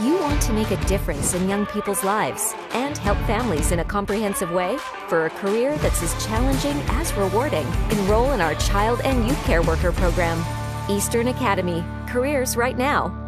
You want to make a difference in young people's lives and help families in a comprehensive way? For a career that's as challenging as rewarding, enroll in our Child and Youth Care Worker program. Eastern Academy. Careers right now.